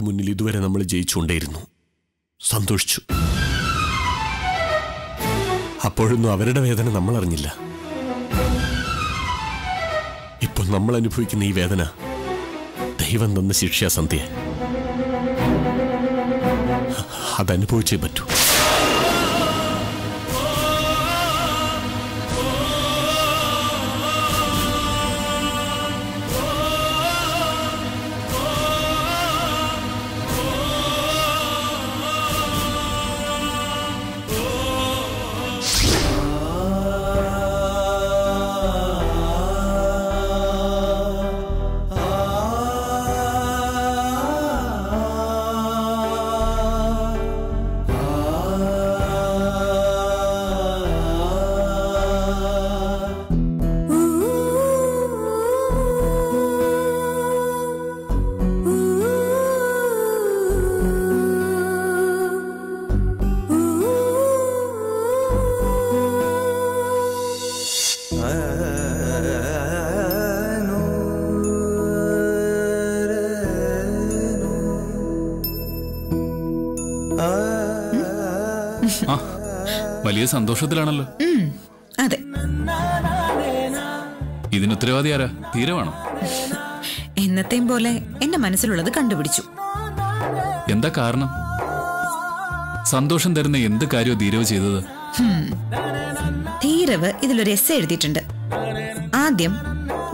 ശത്രുക്കൾക്ക് മുന്നിൽ ഇതുവരെ നമ്മൾ ജയിച്ചുകൊണ്ടേയിരുന്നു. സന്തോഷിച്ചു. അപ്പോഴൊന്നും അവരുടെ വേദന നമ്മൾ അറിഞ്ഞില്ല. ഇപ്പോൾ നമ്മൾ അനുഭവിക്കുന്ന ഈ വേദന ദൈവം തന്ന ശിക്ഷാസന്ധ്യ അതനുഭവിച്ചേ പറ്റൂ. സന്തോഷത്തിലാണല്ലോ. അതെ. ഇതിന് ഉത്തരവാദി ആരാ? തീരമാണോ എന്നത്തെയും പോലെ എന്റെ മനസ്സിലുള്ളത് കണ്ടുപിടിച്ചു. എന്താ കാരണം? സന്തോഷം തരുന്ന എന്ത് കാര്യവും ധീരവ് ചെയ്തത്? ധീരവ് ഇതിലൊരു എസ് എഴുതിയിട്ടുണ്ട്. ആദ്യം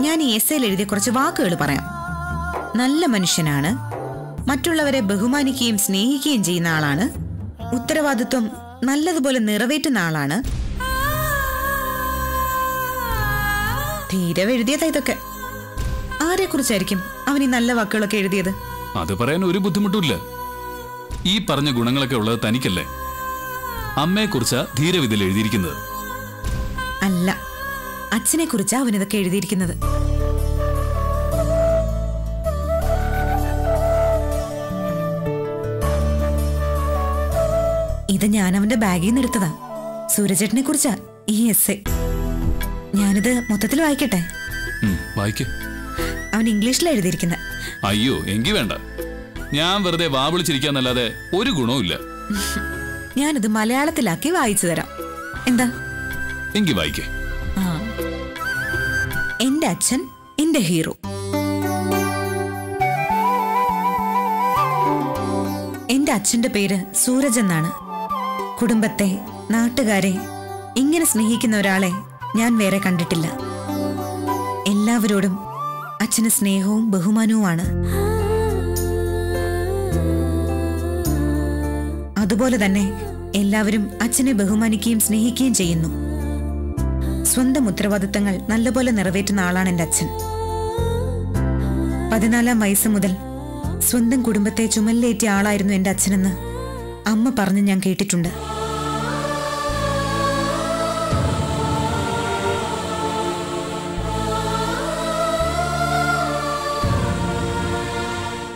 ഞാൻ ഈ എസ് എഴുതിയ കുറച്ച് വാക്കുകൾ പറയാം. നല്ല മനുഷ്യനാണ് മറ്റുള്ളവരെ ബഹുമാനിക്കുകയും സ്നേഹിക്കുകയും ചെയ്യുന്ന ആളാണ് ഉത്തരവാദിത്വം നല്ലതുപോലെ നിറവേറ്റുന്ന ആളാണ്. തീരെ എഴുതിയതാ ഇതൊക്കെ. ആരെക്കുറിച്ചായിരിക്കും അവൻ ഈ നല്ല വാക്കുകളൊക്കെ എഴുതിയത്? അത് പറയാൻ ഒരു ബുദ്ധിമുട്ടില്ല ഈ പറഞ്ഞ ഗുണങ്ങളൊക്കെ ഉള്ളത് തനിക്കല്ലേ. അമ്മയെ അമ്മയെക്കുറിച്ചാ ധീരവിധിൽ എഴുതിയിരിക്കുന്നത്. അല്ല അച്ഛനെ കുറിച്ചാ അവനിതൊക്കെ എഴുതിയിരിക്കുന്നത്. ഇത് ഞാൻ അവന്റെ ബാഗിൽ നിന്ന് എടുത്തതാ. സൂരജേട്ടനെ കുറിച്ചാ ഈ എസ് എ ഞാനിത് മൊത്തത്തിൽ വായിക്കട്ടെ? അവൻ ഇംഗ്ലീഷിൽ എഴുതിയിരിക്കുന്നത് അയ്യോ എങ്കി വേണ്ട. ഞാൻ വെറുതെ വാവിളിച്ചിരിക്കാന്നല്ലാതെ ഒരു ഗുണവുമില്ല ഞാനിത് മലയാളത്തിലാക്കി വായിച്ചു തരാം. എന്താ? എങ്കി വായിക്കേ. എന്റെ അച്ഛൻ എന്റെ ഹീറോ. എന്റെ അച്ഛന്റെ പേര് സൂരജ് എന്നാണ്. കുടുംബത്തെ നാട്ടുകാരെ ഇങ്ങനെ സ്നേഹിക്കുന്ന ഒരാളെ ഞാൻ വേറെ കണ്ടിട്ടില്ല. എല്ലാവരോടും അച്ഛന് സ്നേഹവും ബഹുമാനവുമാണ്. അതുപോലെ തന്നെ എല്ലാവരും അച്ഛനെ ബഹുമാനിക്കുകയും സ്നേഹിക്കുകയും ചെയ്യുന്നു. സ്വന്തം ഉത്തരവാദിത്തങ്ങൾ നല്ലപോലെ നിറവേറ്റുന്ന ആളാണ് എന്റെ അച്ഛൻ. പതിനാലാം വയസ്സ് മുതൽ സ്വന്തം കുടുംബത്തെ ചുമലിലേറ്റിയ ആളായിരുന്നു എന്റെ അച്ഛനെന്ന് അമ്മ പറഞ്ഞ് ഞാൻ കേട്ടിട്ടുണ്ട്.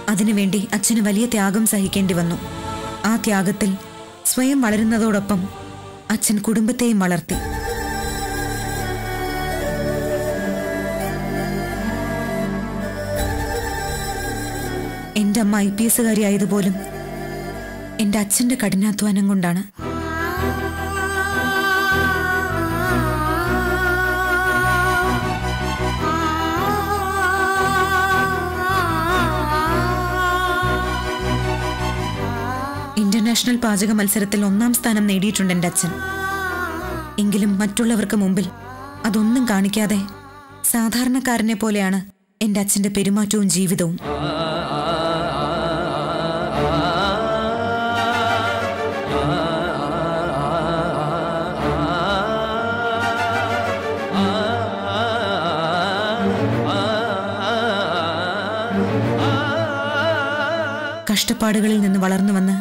അതിനുവേണ്ടി അച്ഛന് വലിയ ത്യാഗം സഹിക്കേണ്ടി വന്നു. ആ ത്യാഗത്തിൽ സ്വയം വളരുന്നതോടൊപ്പം അച്ഛൻ കുടുംബത്തെയും വളർത്തി. എന്റെ അമ്മ ഐ പി എസുകാരി ആയതുപോലും എന്റെ അച്ഛന്റെ കഠിനാധ്വാനം കൊണ്ടാണ്. ഇന്റർനാഷണൽ പാചക മത്സരത്തിൽ ഒന്നാം സ്ഥാനം നേടിയിട്ടുണ്ട് എന്റെ അച്ഛൻ. എങ്കിലും മറ്റുള്ളവർക്ക് മുമ്പിൽ അതൊന്നും കാണിക്കാതെ സാധാരണക്കാരനെ പോലെയാണ് എന്റെ അച്ഛന്റെ പെരുമാറ്റവും ജീവിതവും. കഷ്ടപ്പാടുകളിൽ നിന്ന് വളർന്നു വന്ന്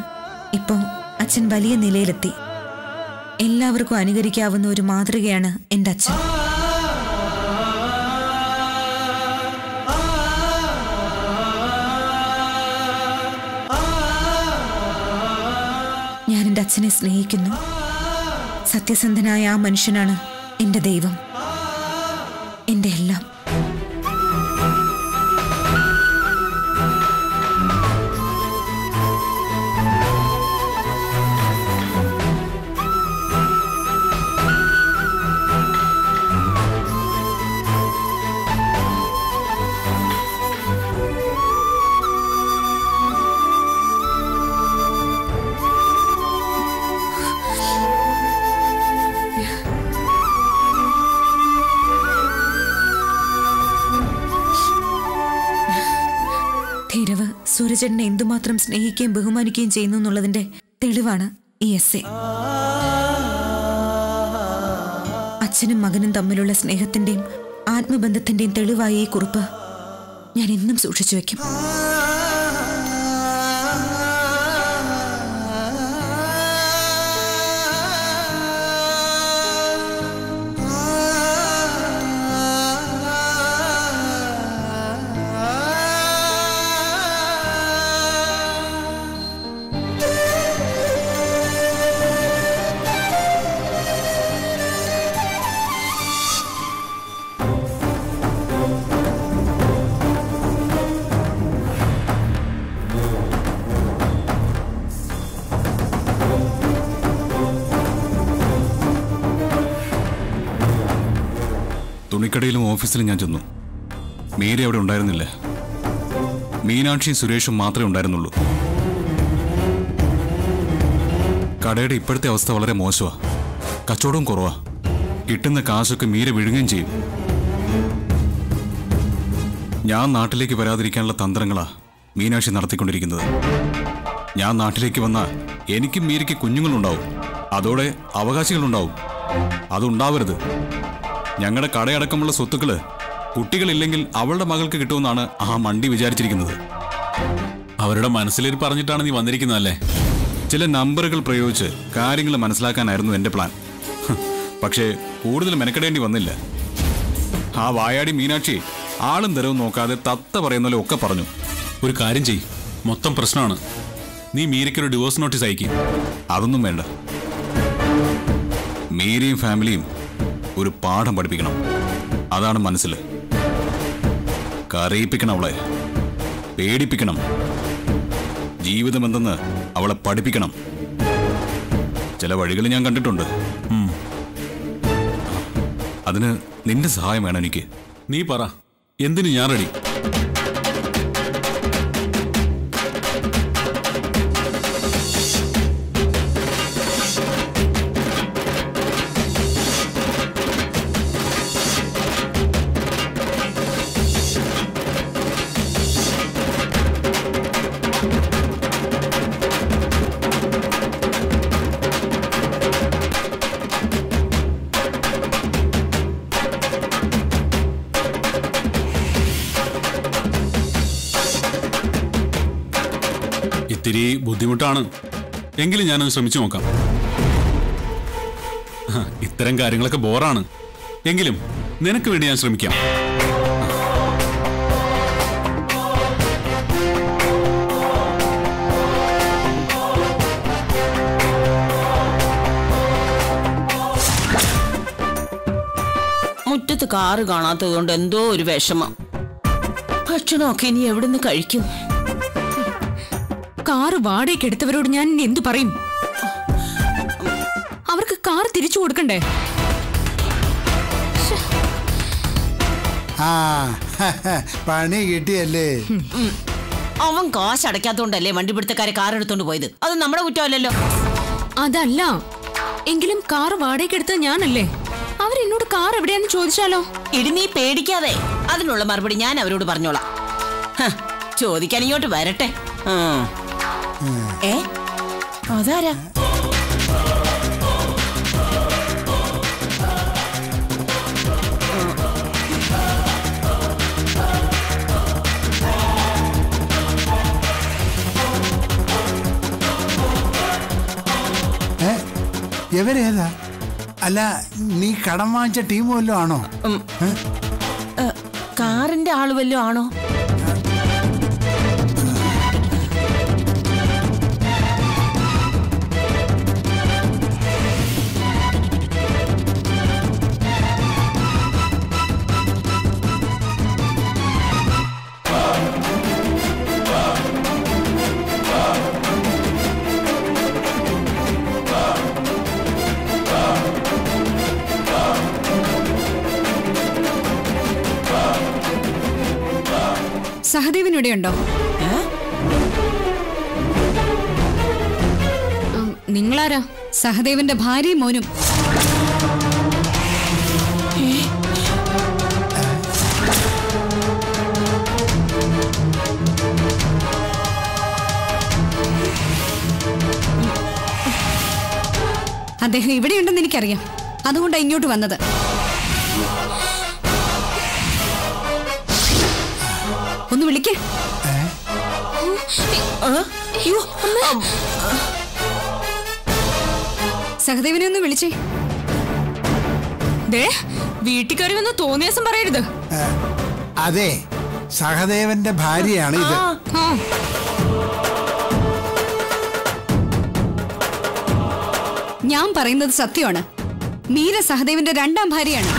ഇപ്പോൾ അച്ഛൻ വലിയ നിലയിലെത്തി. എല്ലാവർക്കും അനുകരിക്കാവുന്ന ഒരു മാതൃകയാണ് എന്റെ അച്ഛൻ. ഞാൻ എന്റെ അച്ഛനെ സ്നേഹിക്കുന്നു. സത്യസന്ധനായ ആ മനുഷ്യനാണ് എന്റെ ദൈവം. എന്റെ എല്ലാം. സൂരജേട്ടനെ എന്തുമാത്രം സ്നേഹിക്കുകയും ബഹുമാനിക്കുകയും ചെയ്യുന്നു എന്നുള്ളതിന്റെ തെളിവാണ് ഈ എസ് എ അച്ഛനും മകനും തമ്മിലുള്ള സ്നേഹത്തിന്റെയും ആത്മബന്ധത്തിന്റെയും തെളിവായ ഈ കുറിപ്പ് ഞാൻ എന്നും സൂക്ഷിച്ചു വെക്കും. ഓഫീസിലും ഞാൻ ചെന്നു. മീര അവിടെ ഉണ്ടായിരുന്നില്ല. മീനാക്ഷിയും സുരേഷും മാത്രമേ ഉണ്ടായിരുന്നുള്ളൂ. കടയുടെ ഇപ്പോഴത്തെ അവസ്ഥ വളരെ മോശമാ. കച്ചവടവും കുറവാ. കിട്ടുന്ന കാശൊക്കെ മീര വിഴുങ്ങുകയും ചെയ്യും. ഞാൻ നാട്ടിലേക്ക് വരാതിരിക്കാനുള്ള തന്ത്രങ്ങളാ മീനാക്ഷി നടത്തിക്കൊണ്ടിരിക്കുന്നത്. ഞാൻ നാട്ടിലേക്ക് വന്നാൽ എനിക്കും മീരയ്ക്ക് കുഞ്ഞുങ്ങളുണ്ടാവും. അതോടെ അവകാശികളുണ്ടാവും. അതുണ്ടാവരുത്. ഞങ്ങളുടെ കടയടക്കമുള്ള സ്വത്തുക്കൾ കുട്ടികളില്ലെങ്കിൽ അവളുടെ മകൾക്ക് കിട്ടുമെന്നാണ് ആ മണ്ടി വിചാരിച്ചിരിക്കുന്നത്. അവരുടെ മനസ്സിലിരി പറഞ്ഞിട്ടാണ് നീ വന്നിരിക്കുന്നതല്ലേ? ചില നമ്പറുകൾ പ്രയോഗിച്ച് കാര്യങ്ങൾ മനസ്സിലാക്കാനായിരുന്നു എന്റെ പ്ലാൻ. പക്ഷേ കൂടുതൽ മെനക്കെടേണ്ടി വന്നില്ല. ആ വായാടി മീനാക്ഷി ആളും തരവും നോക്കാതെ തത്ത പറയുന്ന പോലെ ഒക്കെ പറഞ്ഞു. ഒരു കാര്യം ചെയ് മൊത്തം പ്രശ്നമാണ് നീ മീരയ്ക്കൊരു ഡിവോഴ്സ് നോട്ടീസ് അയക്കും. അതൊന്നും വേണ്ട. മീരയും ഫാമിലിയും ഒരു പാഠം പഠിപ്പിക്കണം. അതാണ് മനസ്സിൽ കരയിപ്പിക്കണം അവളെ. പേടിപ്പിക്കണം. ജീവിതം എന്തെന്ന് അവളെ പഠിപ്പിക്കണം. ചില വഴികൾ ഞാൻ കണ്ടിട്ടുണ്ട്. അതിന് നിന്റെ സഹായം വേണം എനിക്ക്. നീ പറ. എന്തിനു ഞാൻ റെഡി ബുദ്ധിമുട്ടാണ്. എങ്കിലും ഞാനൊന്ന് ശ്രമിച്ചു നോക്കാം. ഇത്തരം കാര്യങ്ങളൊക്കെ ബോറാണ്. എങ്കിലും നിനക്ക് വേണ്ടി ഞാൻ ശ്രമിക്കാം. മുറ്റത്ത് കാറ് കാണാത്തത് കൊണ്ട് എന്തോ ഒരു വിഷമം. ഭക്ഷണമൊക്കെ ഇനി എവിടുന്ന് കഴിക്കും? കാറ് വാടകയ്ക്ക് എടുത്തവരോട് ഞാൻ എന്തു പറയും? അവർക്ക് കാർ തിരിച്ചു കൊടുക്കണ്ടേ? ആ പണി കിട്ടിയല്ലേ? അവൻ കാശ് അടയ്ക്കാത്തോണ്ടല്ലേ വണ്ടിപിടുത്തക്കാരെ കാർ എടുത്തോണ്ട് പോയത്? അത് നമ്മുടെ കുറ്റമല്ലല്ലോ. അതല്ല. എങ്കിലും കാർ വാടകയ്ക്ക് എടുത്തത് ഞാനല്ലേ. അവരെന്നോട് കാർ എവിടെയാന്ന് ചോദിച്ചാലോ? ഇടി നീ പേടിക്കാതെ. അതിനുള്ള മറുപടി ഞാൻ അവരോട് പറഞ്ഞോളാം. ചോദിക്കാൻ ഇങ്ങോട്ട് വരട്ടെ. ഏ? അതാരാ? ഇവരേതാ അല്ല നീ കടം വാങ്ങിച്ച ടീം വല്ലതും ആണോ? കാറിന്റെ ആൾ വല്ലതും ആണോ? ഇവിടെയുണ്ടോ? നിങ്ങളാരാ? സഹദേവന്റെ ഭാര്യയും മോനും. അദ്ദേഹം ഇവിടെയുണ്ടെന്ന് എനിക്കറിയാം. അതുകൊണ്ടാണ് ഇങ്ങോട്ട് വന്നത്. സഹദേവനെ ഒന്ന് വിളിച്ചേ. ദേ വീട്ടിൽ കയറി വന്ന് തോന്നിയാസം പറയരുത്. അതെ സഹദേവന്റെ ഭാര്യയാണ് ഇത്. ഞാൻ പറയുന്നത് സത്യമാണ്. മീര സഹദേവന്റെ രണ്ടാം ഭാര്യയാണ്.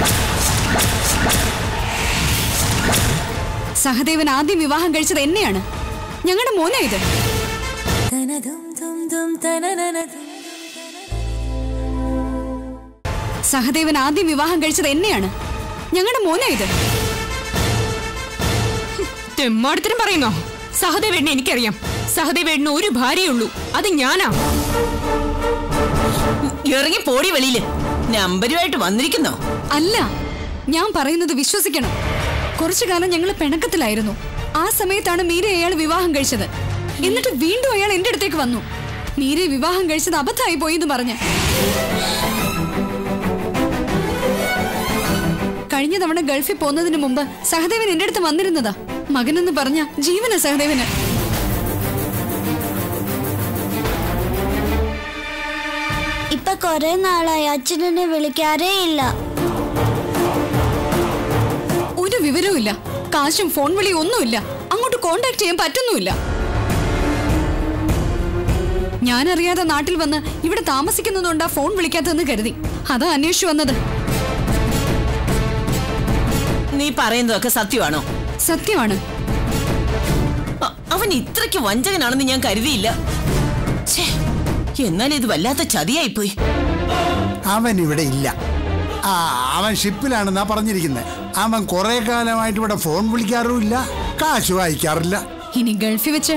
സഹദേവൻ ആദ്യം വിവാഹം കഴിച്ചത് എന്നെയാണ്. ഞങ്ങളുടെ മോന ഇത്. സഹദേവൻ ആദ്യം വിവാഹം കഴിച്ചത് എന്നെയാണ്. ഞങ്ങളുടെ മോന ഇത്. തെമ്മാടത്തിനും പറയുന്നോ? സഹദേവേണ്ണ എനിക്കറിയാം. സഹദേവേണ്ണ ഒരു ഭാര്യയുള്ളൂ. അത് ഞാനാ. ഇറങ്ങി പോടി വെളിയിൽ. നമ്പരുമായിട്ട് വന്നിരിക്കുന്നോ? അല്ല ഞാൻ പറയുന്നത് വിശ്വസിക്കണം. കുറച്ചു കാലം ഞങ്ങൾ പിണക്കത്തിലായിരുന്നു. ആ സമയത്താണ് മീര അയാൾ വിവാഹം കഴിച്ചത്. എന്നിട്ട് വീണ്ടും അയാൾ എന്റെ അടുത്തേക്ക് വന്നു. മീരെ വിവാഹം കഴിച്ചത് അബദ്ധമായി പോയി എന്ന് പറഞ്ഞ്. കഴിഞ്ഞ തവണ ഗൾഫിൽ പോകുന്നതിന് മുമ്പ് സഹദേവൻ എന്റെ അടുത്ത് വന്നിരുന്നതാ. മകനെന്ന് പറഞ്ഞ ജീവന സഹദേവന്. ഇപ്പൊ കൊറേ നാളായി അച്ഛനെന്നെ വിളിക്കാറേ ഇല്ല. ഒരു വിവരവും ഇല്ല. കാശും ഫോൺ വിളിയും ഒന്നുമില്ല. അങ്ങോട്ട് കോണ്ടാക്ട് ചെയ്യാൻ പറ്റുന്നുമില്ല. ഞാനറിയാതെ നാട്ടിൽ വന്ന് ഇവിടെ താമസിക്കുന്നതുകൊണ്ടാ ഫോൺ വിളിക്കാത്തതെന്ന് കരുതി. അതാ അന്വേഷിച്ചു വന്നത്. നീ പറയുന്നതൊക്കെ സത്യമാണോ? സത്യമാണ്. അവൻ ഇത്രയ്ക്ക് വഞ്ചകനാണെന്ന് ഞാൻ കരുതിയില്ല. എന്നാൽ ഇത് വല്ലാത്ത ചതിയായിപ്പോയി. അവൻ ഇവിടെ ഇല്ല. ആ അവൻ ഷിപ്പിലാണെന്നാ പറഞ്ഞിരിക്കുന്നത് അവൻ കുറെ കാലമായിട്ട് ഇവിടെ ഫോൺ വിളിക്കാറുമില്ല കാശ് വായിക്കാറില്ല. ഇനി ഗൾഫിൽ വെച്ച്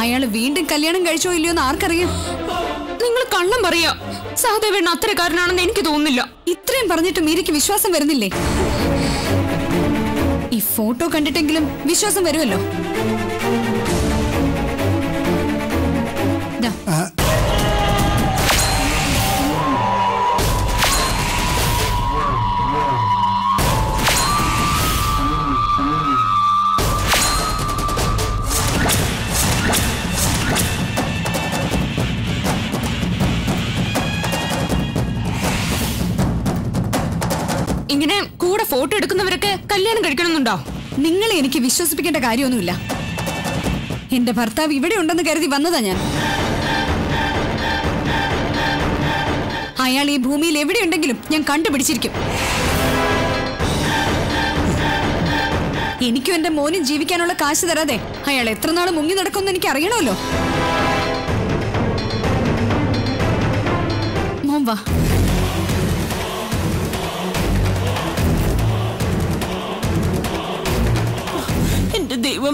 അയാൾ വീണ്ടും കല്യാണം കഴിച്ചോ ഇല്ലയോ എന്ന് ആർക്കറിയാം? നിങ്ങൾ കള്ളം പറയാ. സഹദേവൻ അത്തരക്കാരനാണെന്ന് എനിക്ക് തോന്നുന്നില്ല. ഇത്രയും പറഞ്ഞിട്ടും മീരയ്ക്ക് വിശ്വാസം വരുന്നില്ലേ? ഈ ഫോട്ടോ കണ്ടിട്ടെങ്കിലും വിശ്വാസം വരുമല്ലോ. നിങ്ങളെ എനിക്ക് വിശ്വസിപ്പിക്കേണ്ട കാര്യമൊന്നുമില്ല. എന്റെ ഭർത്താവ് ഇവിടെ ഉണ്ടെന്ന് കരുതി വന്നതാ ഞാൻ. അയാൾ ഈ ഭൂമിയിൽ എവിടെയുണ്ടെങ്കിലും ഞാൻ കണ്ടുപിടിച്ചിരിക്കും. എനിക്കും എന്റെ മോനും ജീവിക്കാനുള്ള കാശ് തരാതെ അയാൾ എത്ര നാൾ മുങ്ങി നടക്കുമെന്ന് എനിക്ക് അറിയണമല്ലോ. മോൻ വാ.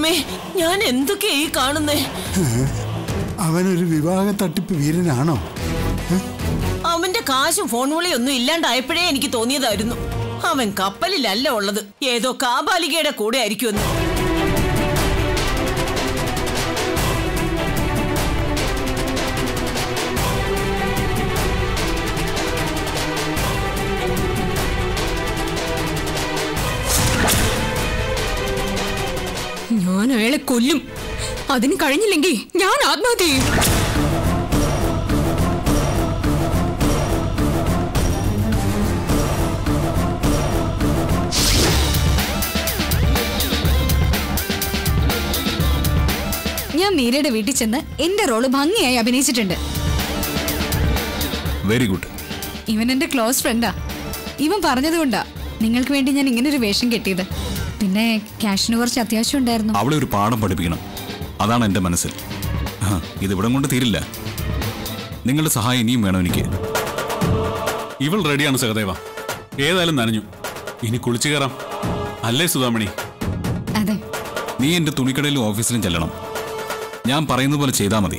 ദൈവമേ ഞാൻ എന്തൊക്കെയാ ഈ കാണുന്നേ? അവനൊരു വിവാഹ തട്ടിപ്പ് വീരനാണോ? അവന്റെ കാശും ഫോൺ വിളിയൊന്നും ഇല്ലാണ്ടായപ്പോഴേ എനിക്ക് തോന്നിയതായിരുന്നു. അവൻ കപ്പലിലല്ല ഉള്ളത്. ഏതോ കാബാലികയുടെ കൂടെ ആയിരിക്കുമെന്ന്. കൊല്ലും അതിന് കഴിഞ്ഞില്ലെങ്കിൽ ഞാൻ ആത്മഹത്യ ചെയ്യും. ഞാൻ മീരയുടെ വീട്ടിൽ ചെന്ന് എന്റെ റോൾ ഭംഗിയായി അഭിനയിച്ചിട്ടുണ്ട്. വെരി ഗുഡ് ഇവൻ എന്റെ ക്ലോസ് ഫ്രണ്ടാ. ഇവൻ പറഞ്ഞതുകൊണ്ടാ നിങ്ങൾക്ക് വേണ്ടി ഞാൻ ഇങ്ങനെ ഒരു വേഷം കെട്ടിയത്. പിന്നെ ക്യാഷിന് കുറച്ച് അത്യാവശ്യം ഉണ്ടായിരുന്നു. അവളെ ഒരു പാഠം പഠിപ്പിക്കണം. അതാണ് എന്റെ മനസ്സിൽ. ഇതിവിടം കൊണ്ട് തീരില്ല. നിങ്ങളുടെ സഹായം ഇനിയും വേണം എനിക്ക്. ഇവൾ റെഡിയാണ് സഹദേവ. ഏതായാലും നനഞ്ഞു. ഇനി കുളിച്ചു കയറാം. അല്ലേ സുധാമണി? അതെ. നീ എന്റെ തുണിക്കടയിലും ഓഫീസിലും ചെല്ലണം. ഞാൻ പറയുന്ന പോലെ ചെയ്താൽ മതി.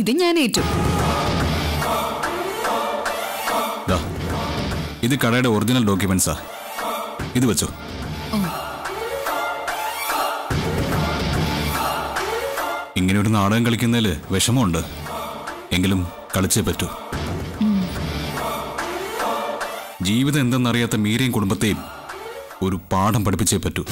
ഇത് ഞാൻ ഏറ്റു. ഇത് കടയുടെ ഒറിജിനൽ ഡോക്യുമെന്റ്സാ ഇത് വെച്ചോ. ഇങ്ങനെ ഒരു നാടകം കളിക്കുന്നതിൽ വിഷമമുണ്ട്. എങ്കിലും കളിച്ചേ പറ്റൂ. ജീവിതം എന്തെന്നറിയാത്ത മീരയും കുടുംബത്തെയും ഒരു പാഠം പഠിപ്പിച്ചേ പറ്റൂ.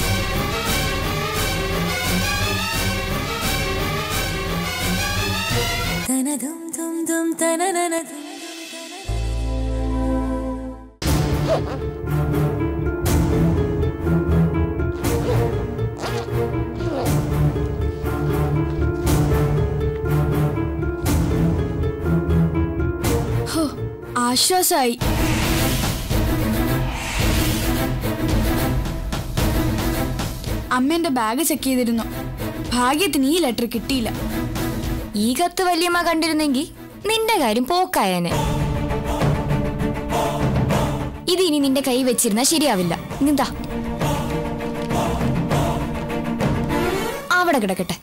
ആശ്വാസായി. അമ്മ എന്റെ ബാഗ് ചെക്ക് ചെയ്തിരുന്നു. ഭാഗ്യത്തിന് ഈ ലെറ്റർ കിട്ടിയില്ല. ഈ കത്ത് വല്യമ്മ കണ്ടിരുന്നെങ്കിൽ നിന്റെ കാര്യം പോക്കായനെ. ഇത് ഇനി നിന്റെ കൈ വെച്ചിരുന്ന ശരിയാവില്ല. നിന്താ? അവിടെ കിടക്കട്ടെ.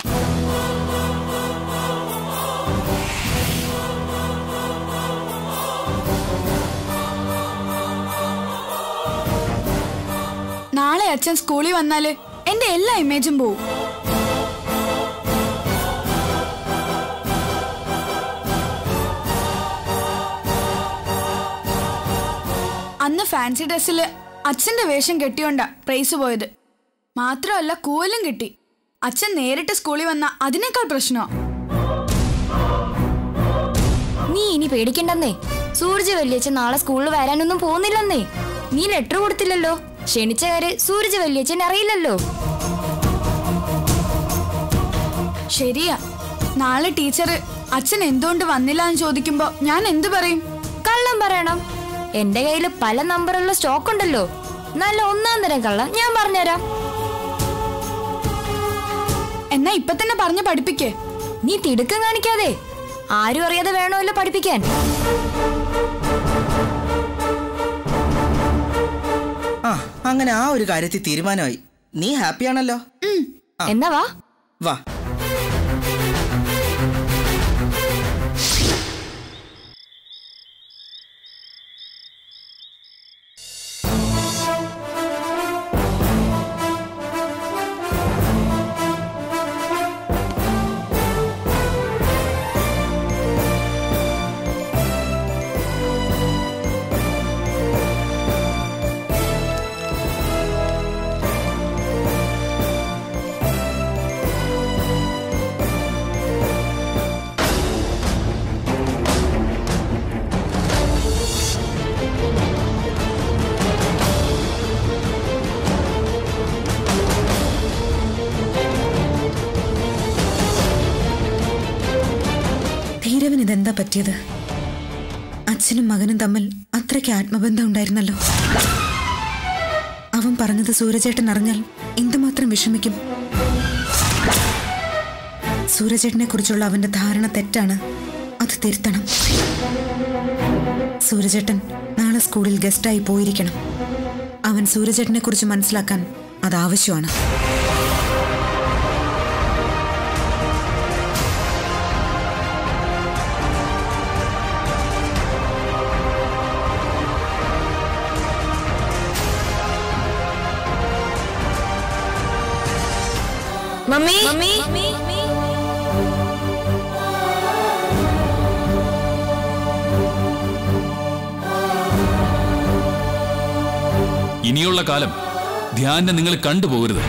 നാളെ അച്ഛൻ സ്കൂളിൽ വന്നാൽ എന്റെ എല്ലാ ഇമേജും പോവും. അന്ന് ഫാൻസി ഡ്രസ്സിൽ അച്ഛന്റെ വേഷം കെട്ടിയോണ്ടാ പ്രൈസ് പോയത്. മാത്രമല്ല കൂവലും കിട്ടി. അച്ഛൻ നേരിട്ട് സ്കൂളിൽ വന്ന അതിനേക്കാൾ പ്രശ്നമാ. നീ ഇനി പേടിക്കണ്ടെന്നേ. സൂരജ് വല്യച്ഛൻ നാളെ സ്കൂളിൽ വരാനൊന്നും പോകുന്നില്ലെന്നേ. നീ ലെറ്റർ കൊടുത്തില്ലല്ലോ. ക്ഷണിച്ച കാര്യം സൂരജ് വല്യച്ഛൻ അറിയില്ലല്ലോ. ശരിയാ. നാളെ ടീച്ചർ അച്ഛൻ എന്തുകൊണ്ട് വന്നില്ല എന്ന് ചോദിക്കുമ്പോ ഞാൻ എന്തു പറയും? കള്ളം പറയണം. എന്റെ കയ്യിൽ പല നമ്പറുള്ള സ്റ്റോക്ക് ഉണ്ടല്ലോ. നല്ല ഒന്നാം തരം കള്ള ഞാൻ പറഞ്ഞുതരാം. എന്നാ ഇപ്പൊ തന്നെ പറഞ്ഞു പഠിപ്പിക്കേ. നീ തിടുക്കം കാണിക്കാതെ. ആരും അറിയാതെ വേണമല്ലോ പഠിപ്പിക്കാൻ. ആ അങ്ങനെ ആ ഒരു കാര്യത്തിൽ തീരുമാനമായി. നീ ഹാപ്പിയാണല്ലോ? എന്നാ വാ. വാ. ഇതെന്താ പറ്റിയത്? അച്ഛനും മകനും തമ്മിൽ അത്രയ്ക്ക് ആത്മബന്ധം ഉണ്ടായിരുന്നല്ലോ. അവൻ പറഞ്ഞത് സൂരജേട്ടൻ അറിഞ്ഞാൽ എന്തുമാത്രം വിഷമിക്കും. സൂരജേട്ടനെ കുറിച്ചുള്ള അവന്റെ ധാരണ തെറ്റാണ്. അത് തിരുത്തണം. സൂരജേട്ടൻ നാളെ സ്കൂളിൽ ഗസ്റ്റായി പോയിരിക്കണം. അവൻ സൂരജേട്ടനെ കുറിച്ച് മനസ്സിലാക്കാൻ അത് ആവശ്യമാണ്. മമ്മി? മമ്മി? ഇനിയുള്ള കാലം ധ്യാനെ നിങ്ങൾ കണ്ടുപോകരുത്.